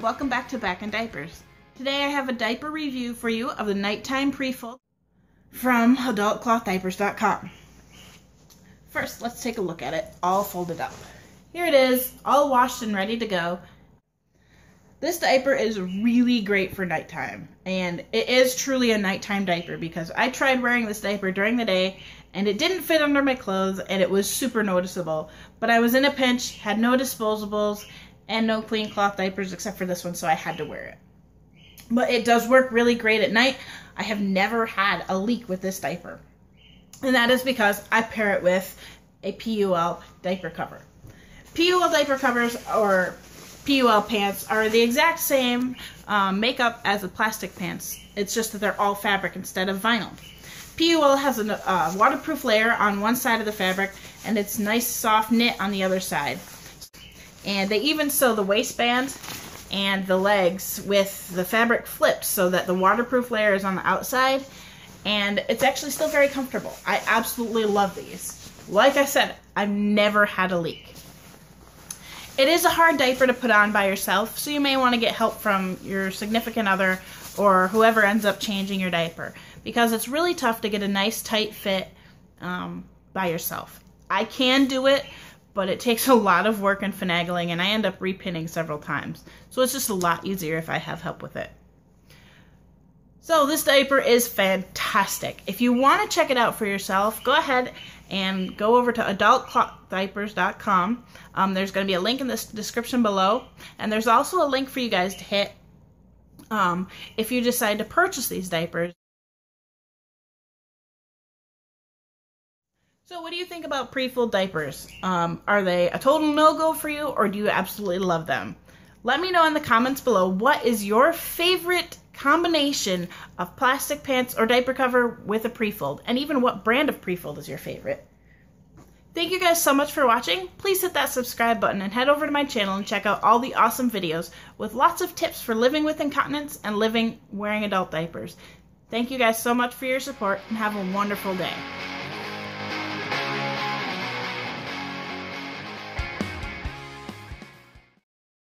welcome back to Back in Diapers. Today I have a diaper review for you of the Nighttime Prefold from AdultClothDiapers.com. First, let's take a look at it, all folded up. Here it is, all washed and ready to go. This diaper is really great for nighttime, and it is truly a nighttime diaper because I tried wearing this diaper during the day and it didn't fit under my clothes and it was super noticeable. But I was in a pinch, had no disposables, and no clean cloth diapers except for this one, so I had to wear it. But it does work really great at night. I have never had a leak with this diaper. And that is because I pair it with a PUL diaper cover. PUL diaper covers or PUL pants are the exact same um, makeup as the plastic pants. It's just that they're all fabric instead of vinyl. PUL has a uh, waterproof layer on one side of the fabric and it's nice soft knit on the other side. And they even sew the waistband and the legs with the fabric flipped so that the waterproof layer is on the outside and it's actually still very comfortable. I absolutely love these. Like I said, I've never had a leak. It is a hard diaper to put on by yourself, so you may want to get help from your significant other or whoever ends up changing your diaper because it's really tough to get a nice tight fit um, by yourself. I can do it, but it takes a lot of work and finagling, and I end up repinning several times. So it's just a lot easier if I have help with it. So this diaper is fantastic. If you want to check it out for yourself, go ahead and go over to adultclothdiapers.com. Um, there's going to be a link in the description below, and there's also a link for you guys to hit um, if you decide to purchase these diapers. So what do you think about pre-fold diapers? Um, are they a total no-go for you or do you absolutely love them? Let me know in the comments below what is your favorite combination of plastic pants or diaper cover with a pre-fold and even what brand of pre-fold is your favorite. Thank you guys so much for watching. Please hit that subscribe button and head over to my channel and check out all the awesome videos with lots of tips for living with incontinence and living wearing adult diapers. Thank you guys so much for your support and have a wonderful day.